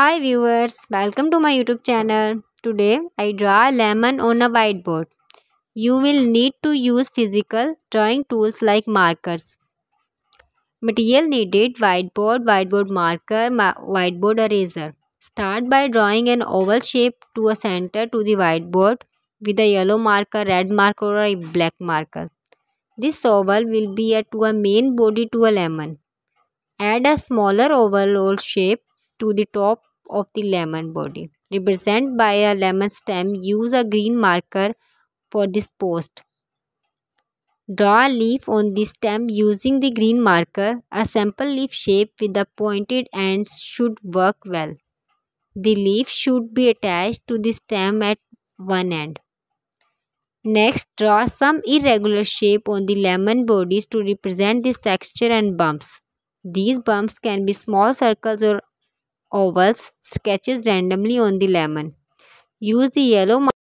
Hi viewers, welcome to my YouTube channel. Today I draw a lemon on a whiteboard. You will need to use physical drawing tools like markers. Material needed whiteboard, whiteboard marker, ma whiteboard eraser. Start by drawing an oval shape to a center to the whiteboard with a yellow marker, red marker or a black marker. This oval will be a, to a main body to a lemon. Add a smaller oval shape to the top of the lemon body. Represent by a lemon stem. Use a green marker for this post. Draw a leaf on the stem using the green marker. A simple leaf shape with the pointed ends should work well. The leaf should be attached to the stem at one end. Next, draw some irregular shape on the lemon bodies to represent this texture and bumps. These bumps can be small circles or ovals sketches randomly on the lemon. Use the yellow